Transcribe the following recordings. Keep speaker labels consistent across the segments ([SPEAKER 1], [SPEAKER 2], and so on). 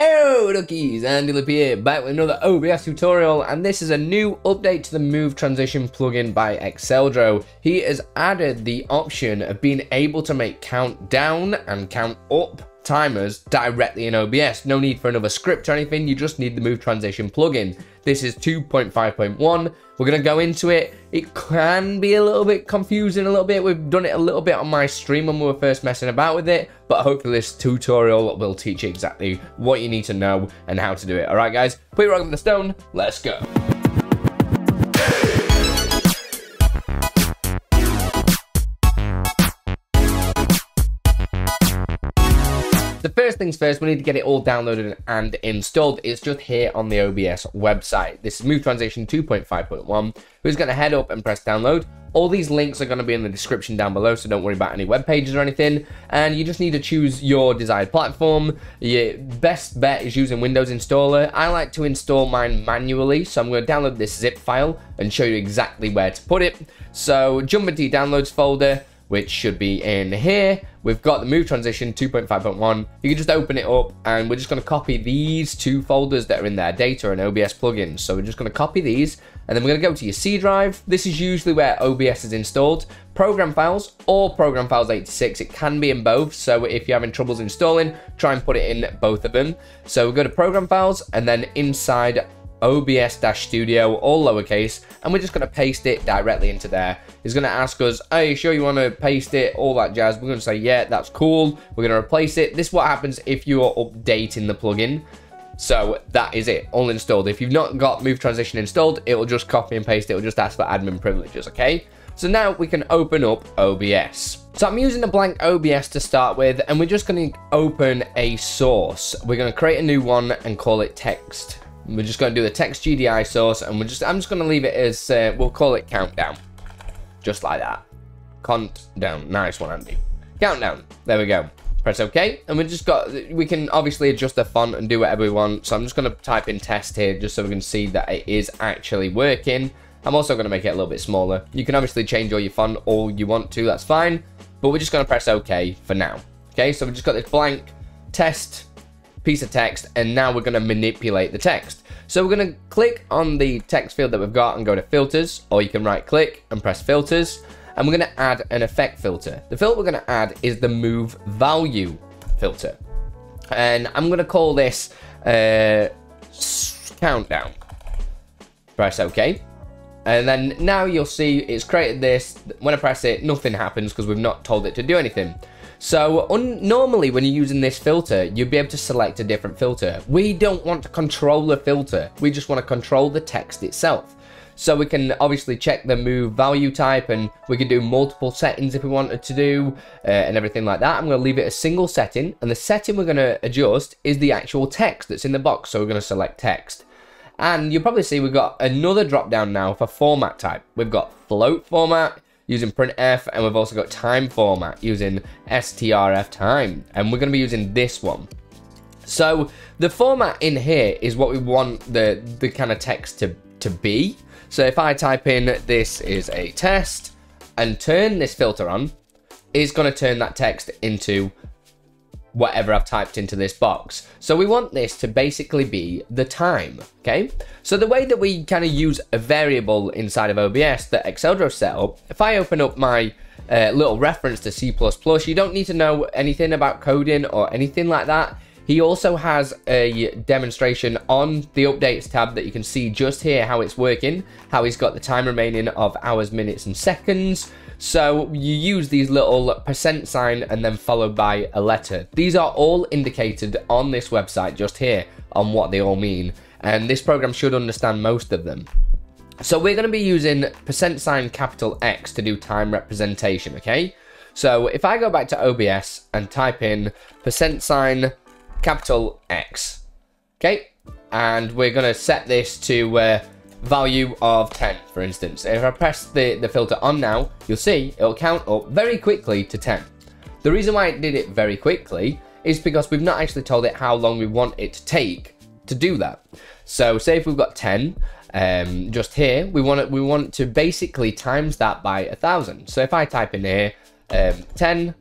[SPEAKER 1] Hello duckies, Andilippi here, back with another OBS tutorial and this is a new update to the Move Transition plugin by Exeldro. He has added the option of being able to make count down and count up timers directly in OBS. No need for another script or anything, you just need the Move Transition plugin. This is 2.5.1. We're going to go into it. It can be a little bit confusing a little bit. We've done it a little bit on my stream when we were first messing about with it, but hopefully this tutorial will teach you exactly what you need to know and how to do it. All right, guys, put your rock in the stone. Let's go. The first things first, we need to get it all downloaded and installed. It's just here on the OBS website. This is Move Transition 2.5.1. We're just going to head up and press download. All these links are going to be in the description down below, so don't worry about any web pages or anything. And you just need to choose your desired platform. Your best bet is using Windows Installer. I like to install mine manually, so I'm going to download this zip file and show you exactly where to put it. So jump into your downloads folder, which should be in here. We've got the Move Transition 2.5.1. You can just open it up and we're just going to copy these two folders that are in there, data and OBS plugins. So we're just going to copy these and then we're going to go to your C drive. This is usually where OBS is installed. Program files or Program Files 86. It can be in both. So if you're having troubles installing, try and put it in both of them. So we go to Program Files and then inside OBS-Studio, all lowercase, and we're just going to paste it directly into there. It's going to ask us, are you sure you want to paste it, all that jazz. We're going to say, yeah, that's cool. We're going to replace it. This is what happens if you are updating the plugin. So that is it, all installed. If you've not got Move Transition installed, it will just copy and paste it. Will just ask for admin privileges, okay? So now we can open up OBS. So I'm using a blank OBS to start with, and we're just going to open a source. We're going to create a new one and call it text. We're just going to do the text GDI source, and we're just I'm just going to leave it as uh, we'll call it countdown, just like that. Countdown, nice one, Andy. Countdown. There we go. Press OK, and we just got we can obviously adjust the font and do whatever we want. So I'm just going to type in test here, just so we can see that it is actually working. I'm also going to make it a little bit smaller. You can obviously change all your font all you want to, that's fine. But we're just going to press OK for now. Okay, so we've just got this blank test piece of text and now we're going to manipulate the text. So we're going to click on the text field that we've got and go to filters or you can right click and press filters and we're going to add an effect filter. The filter we're going to add is the move value filter and I'm going to call this uh, countdown. Press OK. And then now you'll see it's created this. When I press it, nothing happens because we've not told it to do anything. So normally when you're using this filter, you'd be able to select a different filter. We don't want to control the filter. We just want to control the text itself. So we can obviously check the move value type and we can do multiple settings if we wanted to do uh, and everything like that. I'm going to leave it a single setting and the setting we're going to adjust is the actual text that's in the box. So we're going to select text. And you'll probably see we've got another drop down now for format type. We've got float format, using printf, and we've also got time format using strftime, and we're going to be using this one. So the format in here is what we want the, the kind of text to, to be. So if I type in this is a test and turn this filter on, it's going to turn that text into whatever I've typed into this box. So we want this to basically be the time, okay? So the way that we kind of use a variable inside of OBS that Exeldro set up, if I open up my uh, little reference to C++, you don't need to know anything about coding or anything like that. He also has a demonstration on the updates tab that you can see just here how it's working, how he's got the time remaining of hours, minutes, and seconds. So you use these little percent sign and then followed by a letter. These are all indicated on this website just here on what they all mean. And this program should understand most of them. So we're going to be using percent sign capital X to do time representation, okay? So if I go back to OBS and type in percent sign capital X. Okay, and we're going to set this to uh, value of 10, for instance. If I press the, the filter on now, you'll see it'll count up very quickly to 10. The reason why it did it very quickly is because we've not actually told it how long we want it to take to do that. So say if we've got 10, um, just here, we want it, we want to basically times that by a thousand. So if I type in here um, 10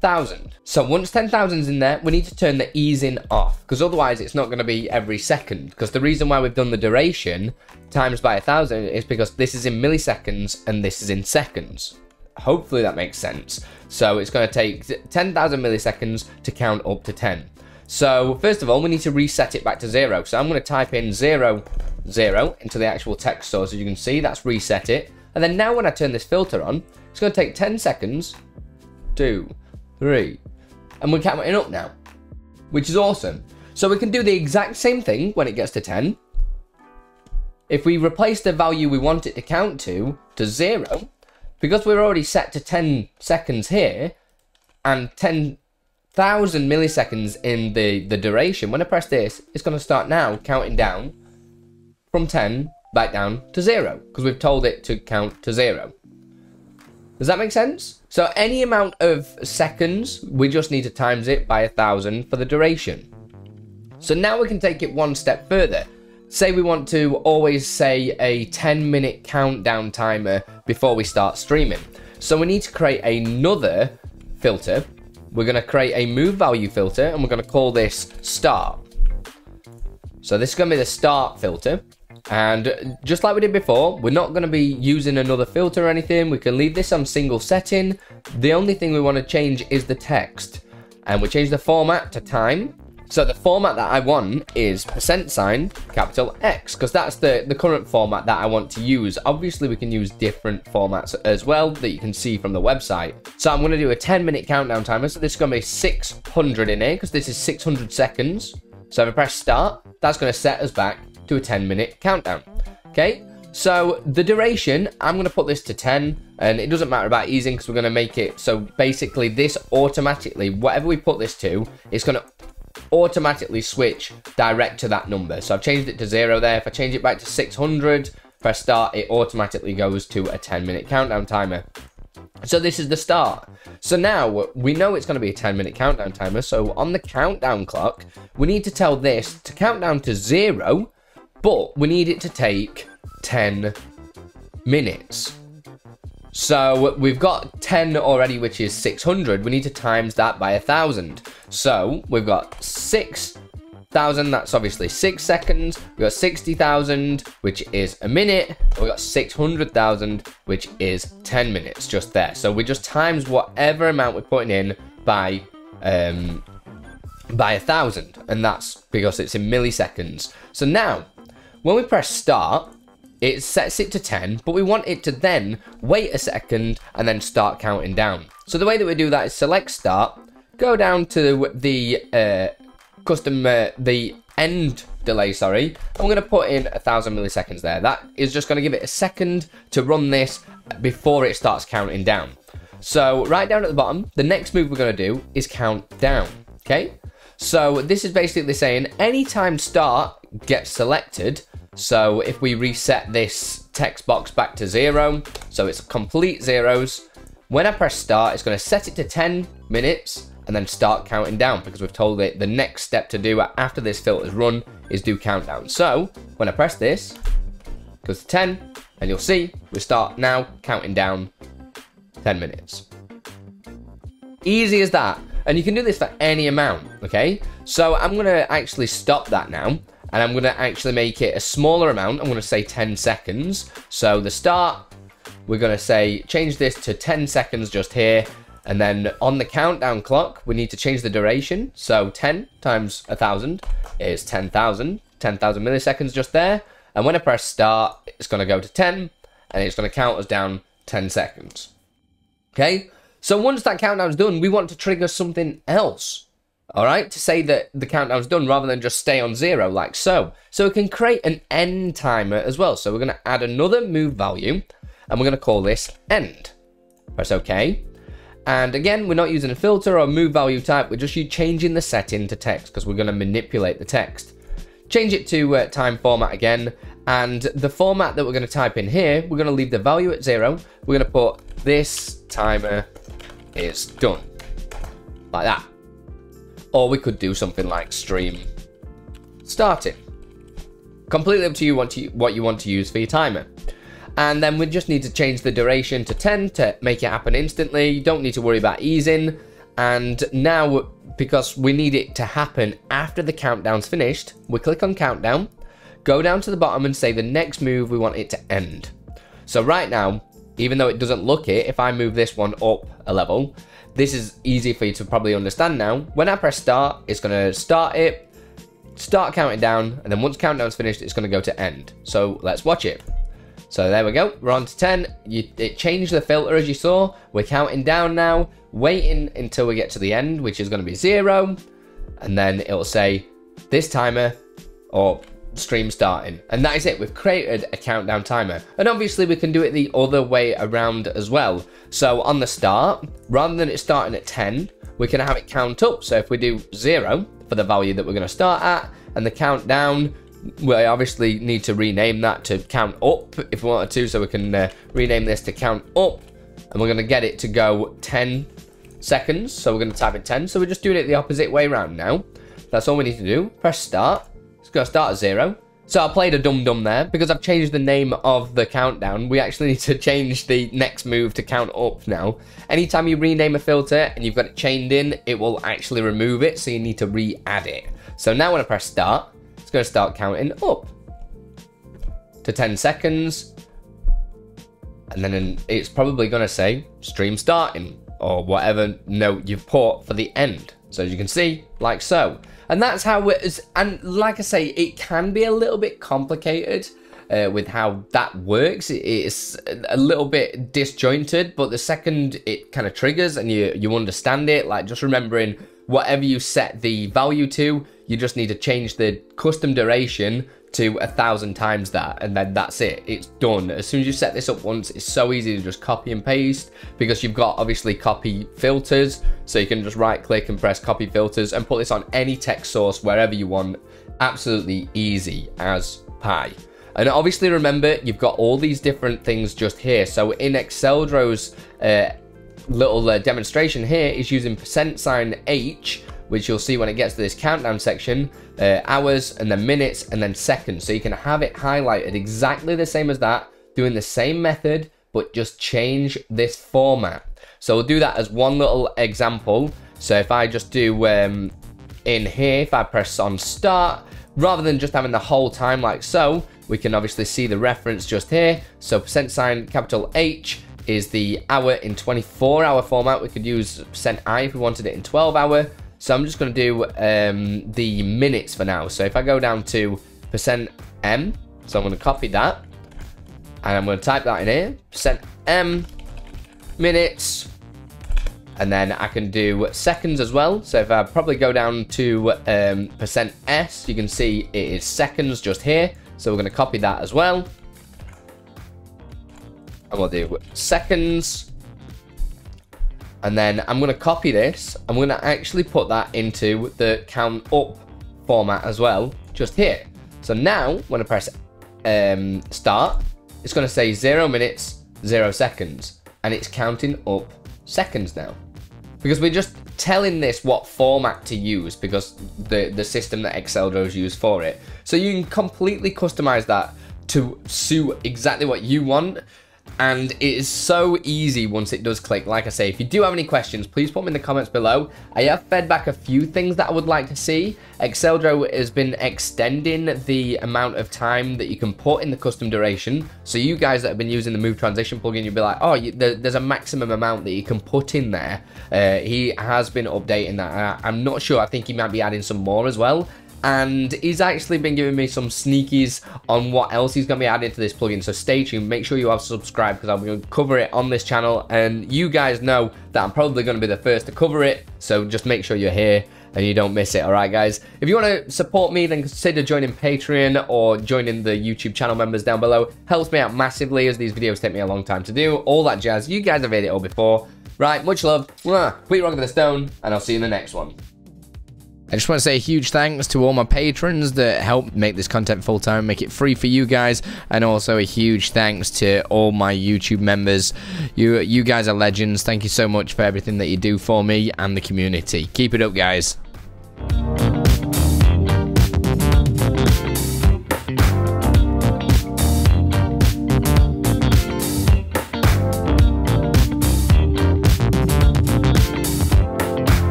[SPEAKER 1] 10,000. So once 10,000 is in there, we need to turn the easing off because otherwise it's not going to be every second. Because the reason why we've done the duration times by a thousand is because this is in milliseconds and this is in seconds. Hopefully that makes sense. So it's going to take 10,000 milliseconds to count up to 10. So first of all, we need to reset it back to zero. So I'm going to type in zero, zero into the actual text source. As you can see, that's reset it. And then now when I turn this filter on, it's going to take 10 seconds, two, three, and we're counting up now, which is awesome. So we can do the exact same thing when it gets to 10. If we replace the value we want it to count to, to zero, because we're already set to 10 seconds here, and 10,000 milliseconds in the, the duration, when I press this, it's going to start now counting down from 10 back down to zero, because we've told it to count to zero. Does that make sense? So any amount of seconds, we just need to times it by a thousand for the duration. So now we can take it one step further. Say we want to always say a 10 minute countdown timer before we start streaming. So we need to create another filter. We're going to create a move value filter and we're going to call this start. So this is going to be the start filter. And just like we did before, we're not going to be using another filter or anything. We can leave this on single setting. The only thing we want to change is the text. And we change the format to time. So the format that I want is percent sign capital X because that's the, the current format that I want to use. Obviously, we can use different formats as well that you can see from the website. So I'm going to do a 10 minute countdown timer. So this is going to be 600 in here because this is 600 seconds. So if I press start, that's going to set us back to a 10 minute countdown. Okay, so the duration, I'm going to put this to 10 and it doesn't matter about easing because we're going to make it so basically this automatically, whatever we put this to, it's going to automatically switch direct to that number. So I've changed it to zero there. If I change it back to 600, press start, it automatically goes to a 10 minute countdown timer. So this is the start. So now we know it's going to be a 10 minute countdown timer. So on the countdown clock, we need to tell this to count down to zero but we need it to take 10 minutes. So we've got 10 already, which is 600. We need to times that by a 1,000. So we've got 6,000, that's obviously 6 seconds. We've got 60,000, which is a minute. We've got 600,000, which is 10 minutes just there. So we just times whatever amount we're putting in by um, by a thousand and that's because it's in milliseconds so now when we press start, it sets it to 10, but we want it to then wait a second and then start counting down. So the way that we do that is select start, go down to the uh, custom, uh, the end delay, sorry. I'm going to put in a thousand milliseconds there. That is just going to give it a second to run this before it starts counting down. So right down at the bottom, the next move we're going to do is count down. Okay. So this is basically saying anytime start gets selected, so if we reset this text box back to zero, so it's complete zeros, when I press start, it's going to set it to 10 minutes and then start counting down because we've told it the next step to do after this filter's run is do countdown. So when I press this, it goes to 10 and you'll see we start now counting down 10 minutes. Easy as that. And you can do this for any amount, okay? So I'm going to actually stop that now and I'm going to actually make it a smaller amount. I'm going to say 10 seconds. So the start, we're going to say, change this to 10 seconds just here. And then on the countdown clock, we need to change the duration. So 10 times 1,000 is 10,000. 10,000 milliseconds just there. And when I press start, it's going to go to 10. And it's going to count us down 10 seconds. Okay? So once that countdown is done, we want to trigger something else all right, to say that the countdown's done rather than just stay on zero like so. So we can create an end timer as well. So we're going to add another move value and we're going to call this end. Press OK. And again, we're not using a filter or a move value type. We're just changing the setting to text because we're going to manipulate the text. Change it to uh, time format again. And the format that we're going to type in here, we're going to leave the value at zero. We're going to put this timer is done. Like that. Or we could do something like stream starting. Completely up to you what, you what you want to use for your timer. And then we just need to change the duration to 10 to make it happen instantly. You don't need to worry about easing. And now, because we need it to happen after the countdown's finished, we click on countdown, go down to the bottom and say the next move we want it to end. So right now, even though it doesn't look it, if I move this one up a level, this is easy for you to probably understand now. When I press start, it's going to start it, start counting down, and then once countdown's finished, it's going to go to end. So let's watch it. So there we go, we're on to 10. You, it changed the filter as you saw. We're counting down now, waiting until we get to the end, which is going to be zero. And then it'll say this timer or stream starting. And that is it, we've created a countdown timer. And obviously we can do it the other way around as well. So on the start, rather than it starting at 10, we can have it count up. So if we do zero for the value that we're gonna start at, and the countdown, we obviously need to rename that to count up if we wanted to. So we can uh, rename this to count up, and we're gonna get it to go 10 seconds. So we're gonna type in 10. So we're just doing it the opposite way around now. That's all we need to do. Press start it's to start at zero. So I played a dum-dum there. Because I've changed the name of the countdown, we actually need to change the next move to count up now. Anytime you rename a filter and you've got it chained in, it will actually remove it, so you need to re-add it. So now when I press start, it's going to start counting up to 10 seconds. And then it's probably going to say stream starting or whatever note you've put for the end. So as you can see, like so. And that's how it is. And like I say, it can be a little bit complicated uh, with how that works. It's a little bit disjointed, but the second it kind of triggers and you, you understand it, like just remembering whatever you set the value to, you just need to change the custom duration to a thousand times that and then that's it. It's done. As soon as you set this up once it's so easy to just copy and paste because you've got obviously copy filters. So you can just right click and press copy filters and put this on any text source wherever you want. Absolutely easy as pie. And obviously remember you've got all these different things just here. So in Exeldro's uh, little uh, demonstration here is using percent sign H which you'll see when it gets to this countdown section, uh, hours and then minutes and then seconds. So you can have it highlighted exactly the same as that, doing the same method, but just change this format. So we'll do that as one little example. So if I just do um, in here, if I press on start, rather than just having the whole time like so, we can obviously see the reference just here. So percent sign capital H is the hour in 24 hour format. We could use percent I if we wanted it in 12 hour. So I'm just going to do um, the minutes for now. So if I go down to percent %m, so I'm going to copy that. And I'm going to type that in here. Percent %m, minutes. And then I can do seconds as well. So if I probably go down to um, percent %s, you can see it is seconds just here. So we're going to copy that as well. And we'll do seconds and then I'm going to copy this. I'm going to actually put that into the count up format as well, just here. So now, when I press um, start, it's going to say 0 minutes, 0 seconds. And it's counting up seconds now. Because we're just telling this what format to use because the, the system that Exeldro's used for it. So you can completely customize that to suit exactly what you want and it is so easy once it does click. Like I say, if you do have any questions, please put them in the comments below. I have fed back a few things that I would like to see. Exeldro has been extending the amount of time that you can put in the custom duration. So you guys that have been using the Move Transition plugin, you'll be like, oh, you, there, there's a maximum amount that you can put in there. Uh, he has been updating that. I, I'm not sure. I think he might be adding some more as well and he's actually been giving me some sneakies on what else he's going to be adding to this plugin. So stay tuned. Make sure you have subscribed because I'm going to cover it on this channel. And you guys know that I'm probably going to be the first to cover it. So just make sure you're here and you don't miss it. All right, guys. If you want to support me, then consider joining Patreon or joining the YouTube channel members down below. Helps me out massively as these videos take me a long time to do. All that jazz. You guys have heard it all before. Right, much love. Put rock with the stone, and I'll see you in the next one. I just want to say a huge thanks to all my patrons that help make this content full time, make it free for you guys, and also a huge thanks to all my YouTube members. You you guys are legends. Thank you so much for everything that you do for me and the community. Keep it up, guys.